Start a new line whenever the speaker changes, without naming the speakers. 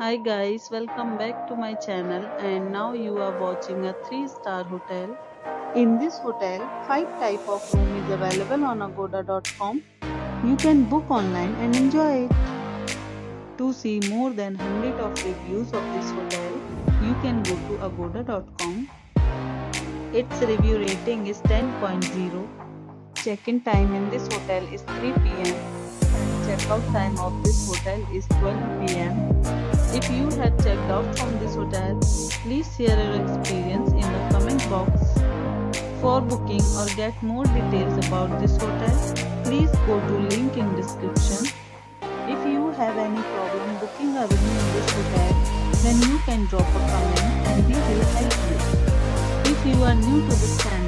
Hi guys, welcome back to my channel and now you are watching a 3 star hotel. In this hotel, 5 type of room is available on agoda.com. You can book online and enjoy it. To see more than 100 of reviews of this hotel, you can go to agoda.com. Its review rating is 10.0. Check-in time in this hotel is 3 pm. Check-out time of this hotel is 12 pm. If you have checked out from this hotel, please share your experience in the comment box. For booking or get more details about this hotel, please go to link in description. If you have any problem booking a room in this hotel, then you can drop a comment and we will help you. If you are new to this channel